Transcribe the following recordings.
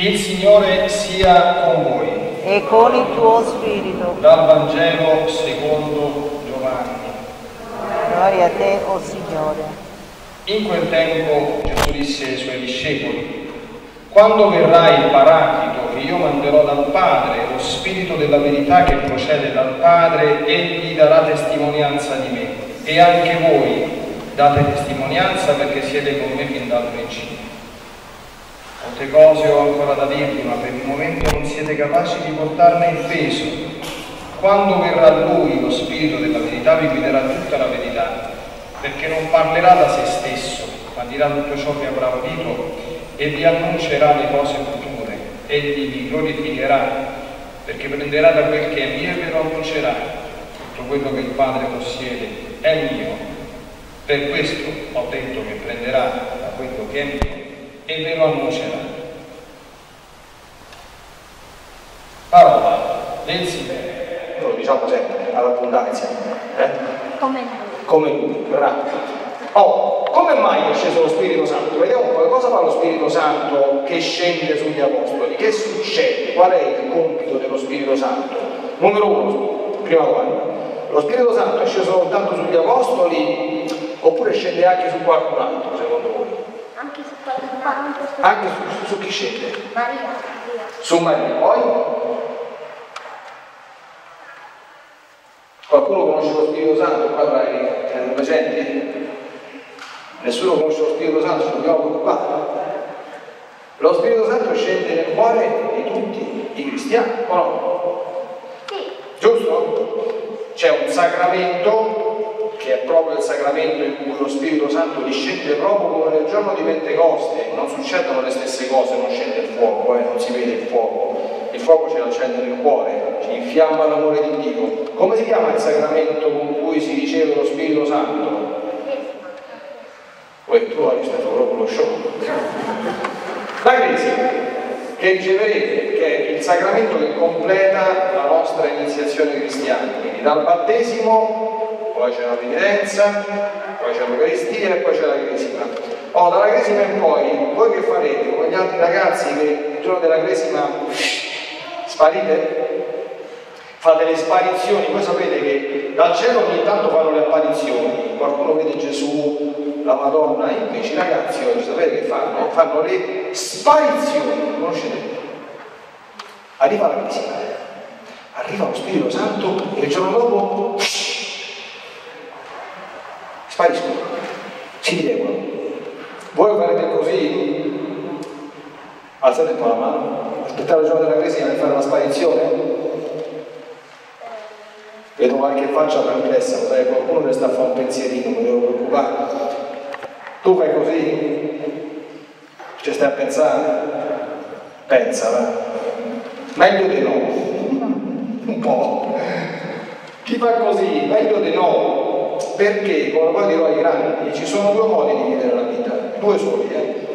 Il Signore sia con voi. e con il tuo spirito. Dal Vangelo secondo Giovanni. Gloria a te, o Signore. In quel tempo Gesù disse ai suoi discepoli, quando verrà il Paraclito che io manderò dal Padre, lo Spirito della verità che procede dal Padre, egli darà testimonianza di me. E anche voi date testimonianza perché siete con me fin dal principio. Molte cose ho ancora da dirvi, ma per il momento non siete capaci di portarne il peso. Quando verrà Lui, lo Spirito della verità, vi guiderà tutta la verità, perché non parlerà da se stesso, ma dirà tutto ciò che avrà udito e vi annuncerà le cose future. Egli vi glorificherà, perché prenderà da quel che è mio e ve lo annuncerà. Tutto quello che il Padre possiede è mio. Per questo ho detto che prenderà da quello che è mio e ve lo annuncerà. Parola del Signore. Lo diciamo sempre, all'abbondanza. Eh? Come noi. Come lui, bravo. Oh, come mai è sceso lo Spirito Santo? Vediamo un po' cosa fa lo Spirito Santo che scende sugli Apostoli. Che succede? Qual è il compito dello Spirito Santo? Numero uno, prima guarda. Lo Spirito Santo è sceso soltanto sugli Apostoli oppure scende anche su qualcun altro? Anche su qualcun. Anche su, su chi scende? Maria. Maria. Su Maria. Poi? Qualcuno conosce lo Spirito Santo? Qua tra i erano presenti? Nessuno conosce lo Spirito Santo, ci dobbiamo preoccupare. Lo Spirito Santo scende nel cuore di tutti i cristiani, o no? Sì. Giusto? C'è un sacramento che è proprio il sacramento in cui lo Spirito Santo discende proprio come nel giorno di Pentecoste. Non succedono le stesse cose, non scende il fuoco, eh, non si vede il fuoco. Il fuoco ce l'accende nel cuore, ci infiamma l'amore di Dio. Come si chiama il sacramento con cui si riceve lo Spirito Santo? Poi tu hai visto proprio lo show. La Cresima, che riceverete, che è il sacramento che completa la nostra iniziazione cristiana. Quindi dal battesimo, poi c'è la penitenza, poi c'è l'Eucaristia e poi c'è la Cresima. Oh, dalla Cresima in poi, voi che farete con gli altri ragazzi che il giorno della Cresima sparite? Fate le sparizioni, voi sapete che dal cielo ogni tanto fanno le apparizioni, qualcuno vede Gesù, la Madonna, invece i ragazzi oggi sapete che fanno? Fanno le sparizioni, conoscete? Arriva la Cresima, arriva lo Spirito Santo e il giorno dopo spariscono, si dileguano. Voi farete così? Alzate un po' la mano, aspettate il giorno della Cresima per fare la sparizione? Vedo qualche faccia perplessa, magari qualcuno ne sta a fare un pensierino, non devo preoccupare. Tu fai così? Ci stai a pensare? Pensa, va. Meglio di no. Un po'. Chi fa così? Meglio di no. Perché, come poi dirò ai grandi, ci sono due modi di vivere la vita, due soli, eh.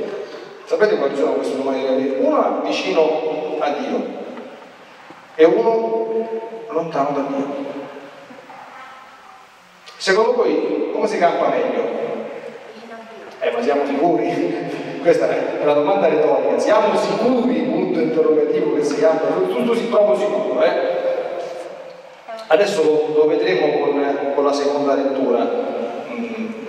Sapete quali sono questi due modi di vivere? Uno vicino a Dio e uno lontano da Dio. Secondo voi come si campa meglio? Eh, ma siamo sicuri? Questa è una domanda retorica. Siamo sicuri, punto interrogativo, che si campa? Tutto si trova sicuro, eh? Adesso lo, lo vedremo con, con, la seconda lettura,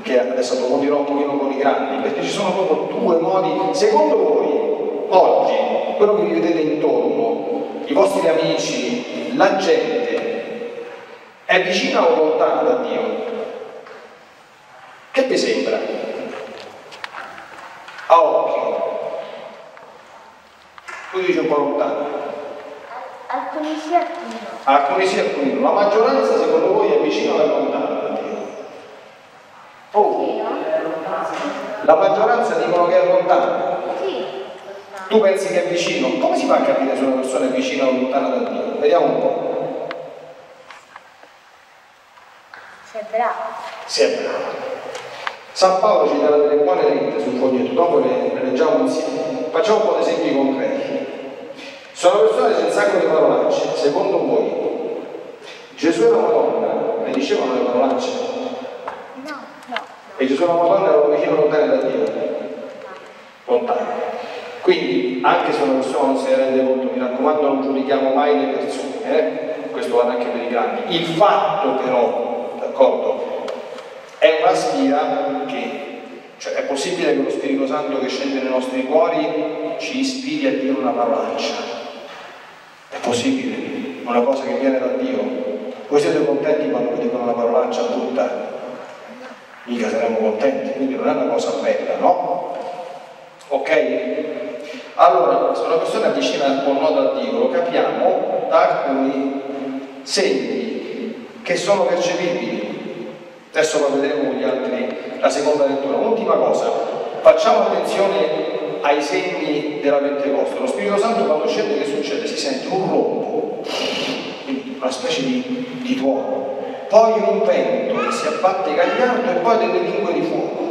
che adesso approfondirò un pochino con i grandi, perché ci sono proprio due modi. Secondo voi, oggi, quello che vi vedete intorno, i vostri amici, la gente, è vicina o lontana da Dio? Che vi sembra? A occhio. Tu dici un po' lontano. Alcuni sì, alcuni no. Alcuni sì, alcuni no. La maggioranza secondo voi è vicina o è lontana da Dio? Oh, la maggioranza dicono che è lontana. Sì. Tu pensi che è vicino? Come si fa a capire se una persona è vicina o lontana da Dio? Vediamo un po'. Sei bravo. Si è bravo. San Paolo ci darà delle buone dritte sul foglietto, dopo le, le leggiamo insieme. Facciamo un po' di esempi concreti. Sono persone senza sacco di parolacce, secondo voi Gesù e la Madonna ne dicevano le parolacce? No, no. E Gesù e la Madonna erano vicino lontani da Dio? Lontani. Quindi, anche se una persona non se ne rende conto, mi raccomando, non giudichiamo mai le persone, eh? questo vale anche per i grandi. Il fatto però, d'accordo, è una sfida che cioè, è possibile che lo Spirito Santo che scende nei nostri cuori ci ispiri a dire una parolaccia. Possibile, una cosa che viene da Dio. Voi siete contenti quando vi dicono una parolaccia brutta? Mica saremo contenti, quindi non è una cosa bella, no? Ok? Allora, se una persona è vicina o no da Dio, lo capiamo da alcuni segni che sono percepibili. Adesso lo vedremo con gli altri, la seconda lettura. Ultima cosa, facciamo attenzione ai segni della Pentecoste. Lo Spirito Santo quando scende che succede? Si sente un rombo, una specie di, di tuono, poi un vento che si abbatte gagliardo e poi delle lingue di fuoco.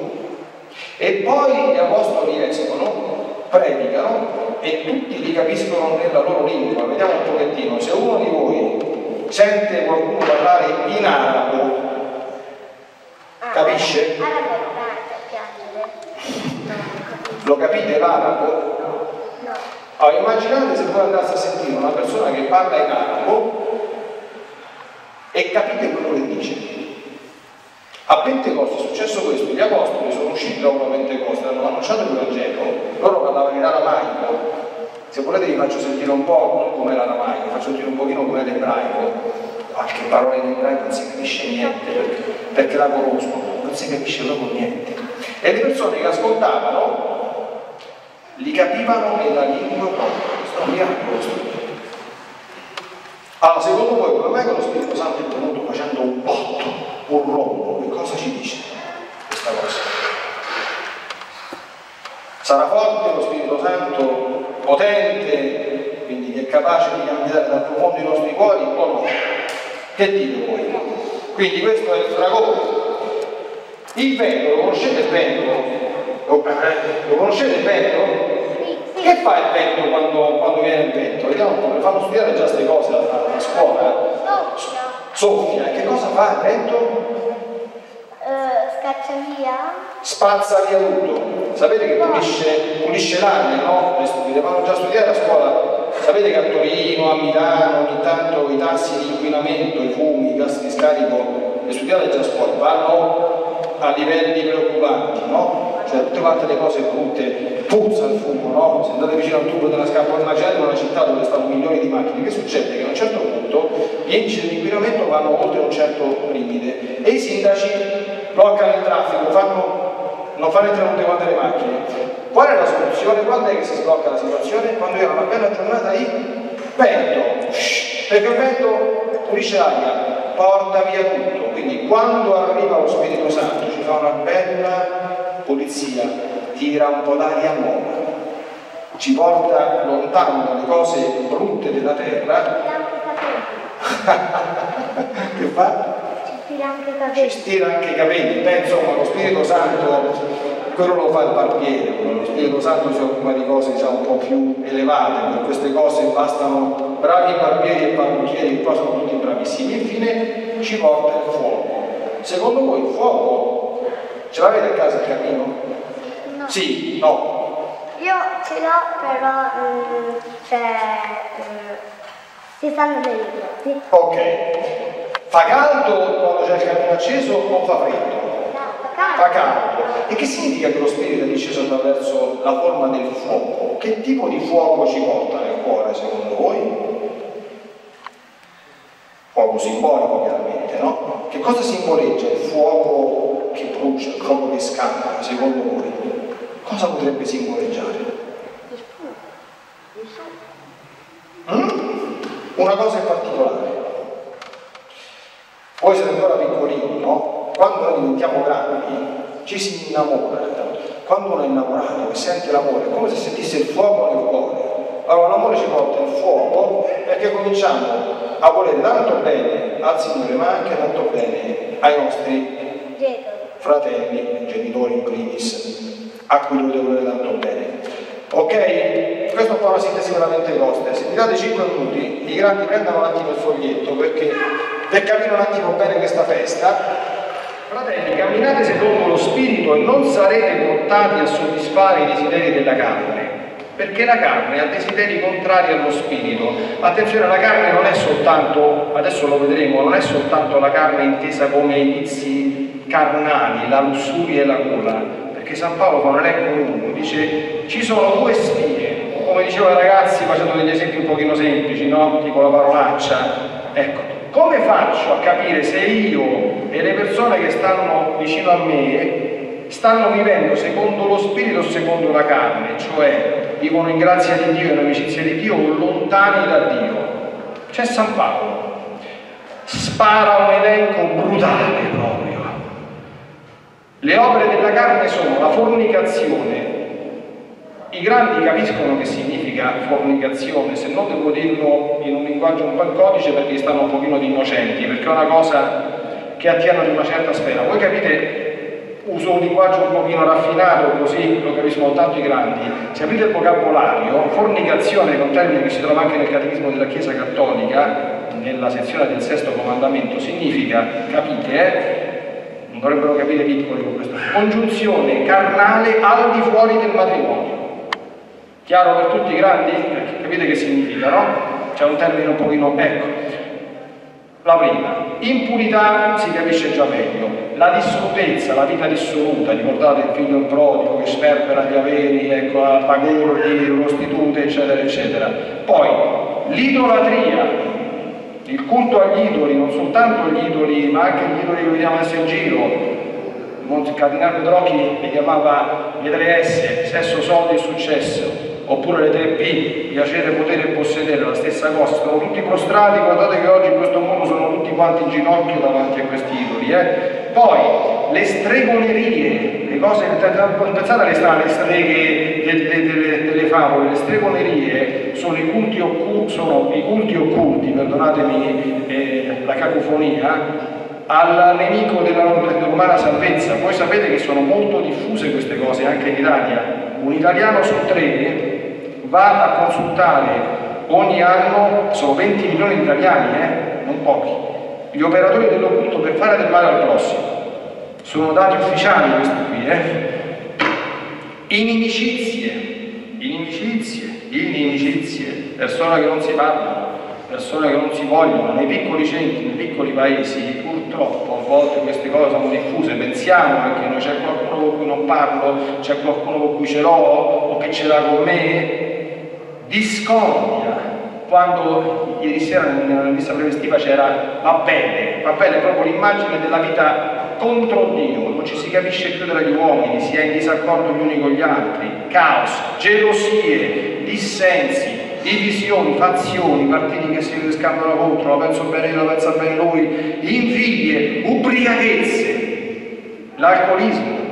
E poi gli apostoli escono predicano e tutti li capiscono nella loro lingua. Vediamo un pochettino, se uno di voi sente qualcuno parlare in arabo, capisce? Lo capite l'arabo? Allora, immaginate se voi andaste a sentire una persona che parla in arabo e capite quello che dice. A Pentecoste è successo questo, gli apostoli sono usciti da una Pentecoste, hanno annunciato il Vangelo, loro parlavano in aramaico, se volete vi faccio sentire un po' come l'aramaico, faccio sentire un pochino come l'ebraico, qualche parola in ebraico non si capisce niente, perché, perché la conosco, non si capisce proprio niente. E le persone che ascoltavano li capivano nella lingua propria, questo è un miracolo. Allora, secondo voi come mai che lo Spirito Santo è venuto facendo un botto? un rombo, che cosa ci dice questa cosa? Sarà forte lo Spirito Santo, potente, quindi che è capace di cambiare dal profondo i nostri cuori o no? Che dite voi? Quindi questo è il fragore. Il vento, lo conoscete il vento? Lo, eh, lo conoscete il vento? Che fa il vento quando, quando viene il vento? Vediamo mi fanno studiare già queste cose a, scuola soffia, che cosa fa il vento? Uh, scaccia via? Spazza via tutto. Sapete che pulisce, pulisce l'aria, no? Le vanno già studiare a scuola. Sapete che a Torino, a Milano, ogni tanto i tassi di inquinamento, i fumi, i gas di scarico, le studiate già a scuola, vanno a livelli preoccupanti, no? Cioè tutte quante le cose brutte, puzza il fumo, no? Se andate vicino al tubo della scappa immaginate una città dove stanno milioni di macchine, che succede? Che a un certo punto gli indici di inquinamento vanno oltre un certo limite e i sindaci bloccano il traffico, fanno, non fanno entrare tutte quante le macchine. Qual è la soluzione? Quando è che si sblocca la situazione? Quando era una bella giornata di vento, perché il vento pulisce l'aria, porta via tutto. Quindi quando arriva lo Spirito Santo ci fa una bella pulizia, tira un po' d'aria nuova, ci porta lontano dalle cose brutte della terra. che fa? Ci stira anche i capelli. Ci stira anche i capelli. Beh, insomma, lo Spirito Santo quello lo fa il barbiere, lo Spirito Santo si occupa di cose diciamo, un po' più elevate, per queste cose bastano bravi barbieri e parrucchieri poi sono tutti bravissimi. Infine ci porta il fuoco. Secondo voi il fuoco ce l'avete a casa il camino? No. Sì, no. Io ce l'ho, però mm, cioè, mm, si stanno dentro. Ok. Fa caldo quando c'è il camino acceso o fa freddo? No, fa Fa caldo. caldo. E che significa che lo Spirito è disceso attraverso la forma del fuoco? Che tipo di fuoco ci porta nel cuore secondo voi? Fuoco simbolico chiaramente, no? Che cosa simboleggia il fuoco che brucia, il fuoco che scappa secondo voi? Cosa potrebbe simboleggiare? Mm? Una cosa in particolare. Voi siete ancora piccolini, no? Quando noi diventiamo grandi ci si innamora. Quando uno è innamorato e sente l'amore, è come se sentisse il fuoco nel cuore. Allora l'amore ci porta il fuoco perché cominciamo a volere tanto bene al Signore, ma anche tanto bene ai nostri Dietro. Fratelli, genitori in primis, a cui dovete volere tanto bene. Ok? Questa è un po' la sintesi della Pentecoste. Se mi date 5 minuti, i grandi prendano un attimo il foglietto perché per capire un attimo bene questa festa, fratelli, camminate secondo lo Spirito e non sarete portati a soddisfare i desideri della carne, perché la carne ha desideri contrari allo spirito. Attenzione, la carne non è soltanto, adesso lo vedremo, non è soltanto la carne intesa come i vizi carnali, la lussuria e la gola, perché San Paolo fa un elenco lungo, dice ci sono due spie, come dicevo ai ragazzi facendo degli esempi un pochino semplici, no? tipo la parolaccia, ecco, come faccio a capire se io e le persone che stanno vicino a me stanno vivendo secondo lo spirito o secondo la carne, cioè vivono in grazia di Dio, in amicizia di Dio o lontani da Dio. C'è San Paolo, spara un elenco brutale proprio. Le opere della carne sono la fornicazione. I grandi capiscono che significa fornicazione, se no devo dirlo in un linguaggio un po' in codice perché stanno un pochino di innocenti, perché è una cosa che attiene ad una certa sfera. Voi capite uso un linguaggio un pochino raffinato, così lo capiscono tanto i grandi. Se aprite il vocabolario, fornicazione, è un termine che si trova anche nel Catechismo della Chiesa Cattolica, nella sezione del sesto comandamento, significa, capite, eh? Non dovrebbero capire piccoli con questo, congiunzione carnale al di fuori del matrimonio. Chiaro per tutti i grandi? Capite che significa, no? C'è un termine un pochino, ecco. La prima, impurità si capisce già meglio, la dissolutezza, la vita dissoluta, ricordate il figlio prodigo che sperpera gli averi, ecco, a pagordi, prostitute, eccetera, eccetera. Poi, l'idolatria, il culto agli idoli, non soltanto gli idoli, ma anche gli idoli che vediamo adesso in giro. Il cardinale Pedrocchi li chiamava le tre S, sesso, soldi e successo oppure le tre P, piacere, potere e possedere, la stessa cosa, sono tutti prostrati, guardate che oggi in questo mondo sono tutti quanti in ginocchio davanti a questi idoli. Eh? Poi le stregonerie, le cose pensate alle strane streghe delle, delle, delle, favole, le stregonerie sono i culti occulti, sono i culti occulti perdonatemi eh, la cacofonia, al nemico dell'umana salvezza. Voi sapete che sono molto diffuse queste cose anche in Italia. Un italiano su tre va a consultare ogni anno, sono 20 milioni di italiani, eh? non pochi, gli operatori dell'occulto per fare del male al prossimo. Sono dati ufficiali questi qui, eh? Inimicizie, inimicizie, inimicizie, persone che non si parlano, persone che non si vogliono, nei piccoli centri, nei piccoli paesi, purtroppo a volte queste cose sono diffuse, pensiamo anche noi c'è qualcuno con cui non parlo, c'è qualcuno con cui ce l'ho o che ce l'ha con me, discordia. Quando ieri sera nella messa prevestiva c'era va bene, va bene proprio l'immagine della vita contro Dio, non ci si capisce più tra gli uomini, si è in disaccordo gli uni con gli altri, caos, gelosie, dissensi, divisioni, fazioni, partiti che si scambiano contro, la penso bene io, la pensa bene lui, invidie, ubriachezze, l'alcolismo,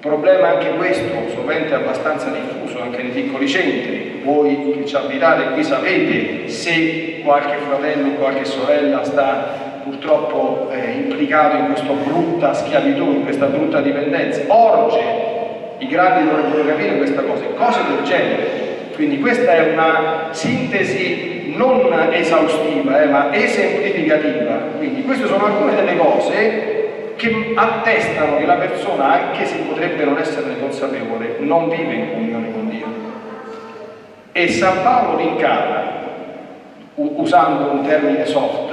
Problema anche questo, sovente abbastanza diffuso anche nei piccoli centri. Voi che ci abitate qui sapete se qualche fratello o qualche sorella sta purtroppo eh, implicato in questa brutta schiavitù, in questa brutta dipendenza. Orge, i grandi dovrebbero capire questa cosa, cose del genere. Quindi questa è una sintesi non esaustiva, eh, ma esemplificativa. Quindi queste sono alcune delle cose che attestano che la persona, anche se potrebbe non esserne consapevole, non vive in comunione con Dio. E San Paolo rincara, usando un termine soft,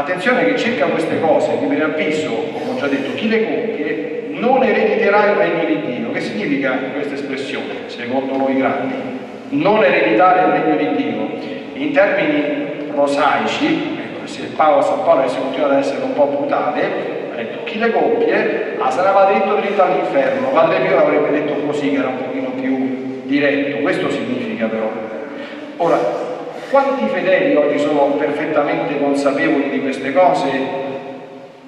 attenzione che cerca queste cose, che per avviso, come ho già detto, chi le compie non erediterà il regno di Dio. Che significa questa espressione, secondo noi grandi? Non ereditare il regno di Dio. In termini prosaici, se Paolo San Paolo si continua ad essere un po' brutale, ha detto chi le compie ah, ne va dritto all'inferno, Padre Pio l'avrebbe detto così che era un pochino più diretto, questo significa però. Ora, quanti fedeli oggi sono perfettamente consapevoli di queste cose?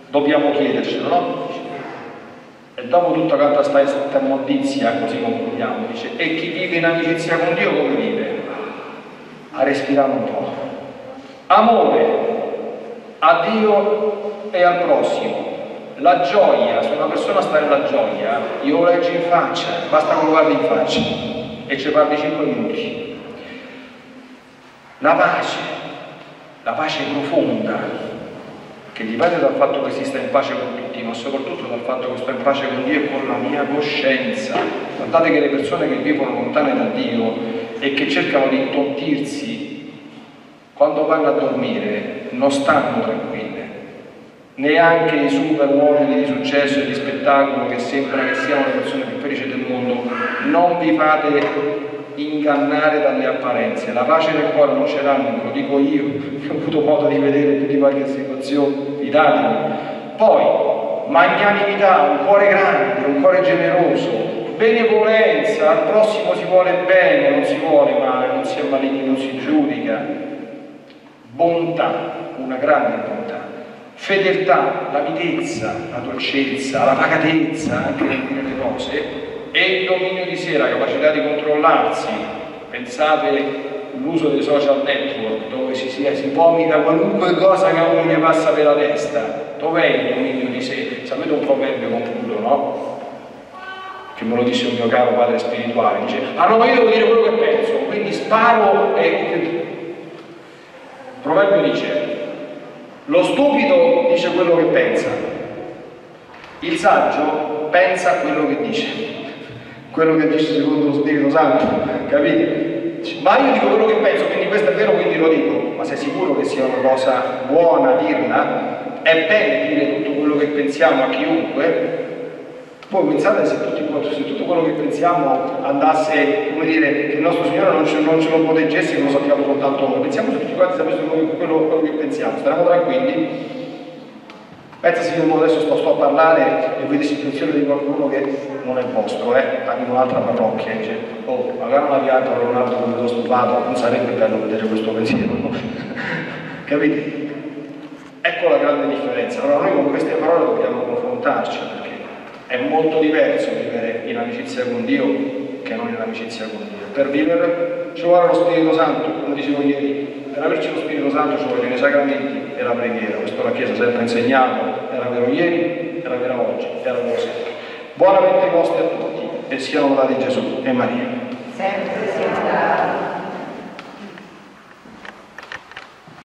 Dobbiamo chiedercelo, no? E dopo tutto quanto sta immondizia, così concludiamo, dice, e chi vive in amicizia con Dio come vive? A respirare un po'. Amore, a Dio e al prossimo. La gioia, se una persona sta nella gioia, io lo leggo in faccia, basta che lo guardi in faccia e ci parli 5 minuti. La pace, la pace profonda, che dipende dal fatto che si sta in pace con tutti, ma soprattutto dal fatto che sto in pace con Dio e con la mia coscienza. Guardate che le persone che vivono lontane da Dio e che cercano di intottirsi, quando vanno a dormire, non stanno tranquille. Neanche i super uomini di successo e di spettacolo che sembra che siano le persone più felici del mondo, non vi fate ingannare dalle apparenze. La pace del cuore non ce l'hanno, lo dico io, che ho avuto modo di vedere più di qualche situazione, fidatevi. Poi, magnanimità, un cuore grande, un cuore generoso, benevolenza, al prossimo si vuole bene, non si vuole male, non si è maligni, non si giudica. Bontà, una grande bontà. Fedeltà, la mitezza, la dolcezza, la pacatezza anche nel dire le cose, e il dominio di sé, la capacità di controllarsi. Pensate all'uso dei social network dove si, si, si vomita qualunque cosa che a uno gli passa per la testa. Dov'è il dominio di sé? Sapete un proverbio concludo, no? Che me lo disse un mio caro padre spirituale, dice, ah no, io devo dire quello che penso, quindi sparo e... Il proverbio dice, lo stupido dice quello che pensa, il saggio pensa quello che dice quello che dice secondo lo Spirito Santo, capite? Ma io dico quello che penso, quindi questo è vero, quindi lo dico, ma sei sicuro che sia una cosa buona dirla? È bene dire tutto quello che pensiamo a chiunque? Voi pensate se, tutti, se tutto quello che pensiamo andasse, come dire, che il nostro Signore non ce, non ce lo proteggesse, che lo sappiamo soltanto noi, pensiamo se tutti quanti sapessero quello, quello, quello che pensiamo, staremo tranquilli? Pensa se io adesso sto, sto, a parlare e il pensiero di qualcuno che non è vostro, eh, in un'altra parrocchia, dice, oh, magari una pianta o un altro come lo stufato, non sarebbe bello vedere questo pensiero, no? Capite? Ecco la grande differenza. Allora noi con queste parole dobbiamo confrontarci perché è molto diverso vivere in amicizia con Dio che non in amicizia con Dio. Per vivere ci vuole lo Spirito Santo, come dicevo ieri, per averci lo Spirito Santo ci vogliono i sacramenti e la preghiera, questo la Chiesa ha sempre insegnato, vero ieri, era vero oggi, era vero sempre. Buona Pentecoste a tutti e siano lodati Gesù e Maria. Sempre sia